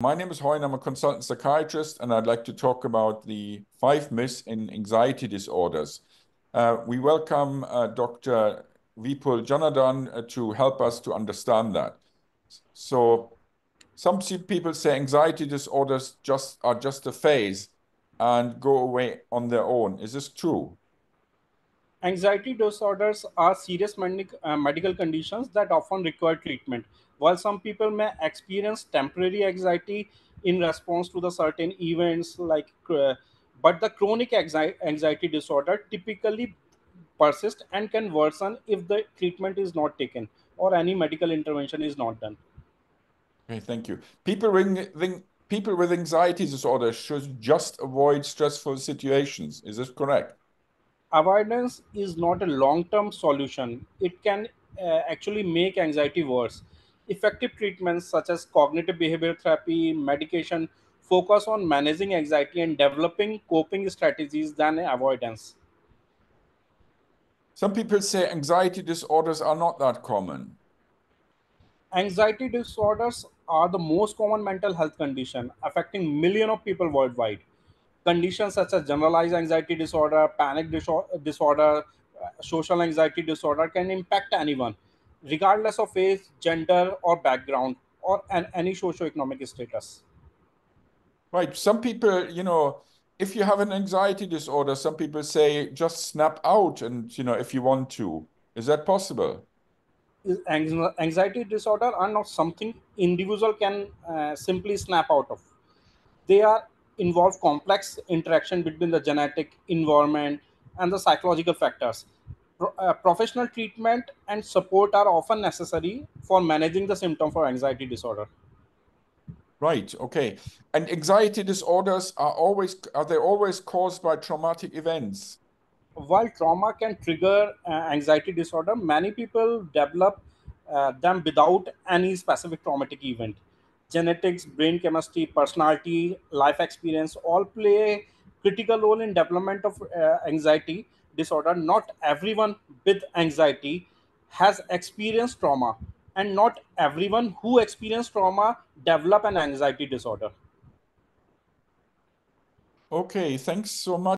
My name is Heun. I'm a consultant psychiatrist, and I'd like to talk about the five myths in anxiety disorders. Uh, we welcome uh, Dr. Vipul Janardan uh, to help us to understand that. So, some people say anxiety disorders just are just a phase and go away on their own. Is this true? Anxiety disorders are serious uh, medical conditions that often require treatment. While some people may experience temporary anxiety in response to the certain events, like, uh, but the chronic anxiety disorder typically persist and can worsen if the treatment is not taken or any medical intervention is not done. Okay, thank you. People with, people with anxiety disorder should just avoid stressful situations. Is this correct? Avoidance is not a long-term solution. It can uh, actually make anxiety worse. Effective treatments such as cognitive behavioral therapy, medication focus on managing anxiety and developing coping strategies than avoidance. Some people say anxiety disorders are not that common. Anxiety disorders are the most common mental health condition affecting millions of people worldwide conditions such as generalized anxiety disorder, panic disorder, social anxiety disorder can impact anyone, regardless of age, gender, or background, or an, any socioeconomic status. Right. Some people, you know, if you have an anxiety disorder, some people say just snap out and, you know, if you want to. Is that possible? Anxiety disorder are not something individual can uh, simply snap out of. They are involve complex interaction between the genetic environment and the psychological factors. Pro, uh, professional treatment and support are often necessary for managing the symptom for anxiety disorder. Right okay. And anxiety disorders are always are they always caused by traumatic events? While trauma can trigger uh, anxiety disorder many people develop uh, them without any specific traumatic event genetics, brain chemistry, personality, life experience all play a critical role in development of uh, anxiety disorder. Not everyone with anxiety has experienced trauma, and not everyone who experienced trauma develop an anxiety disorder. Okay, thanks so much.